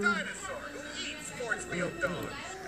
dinosaur who eats sports field dogs.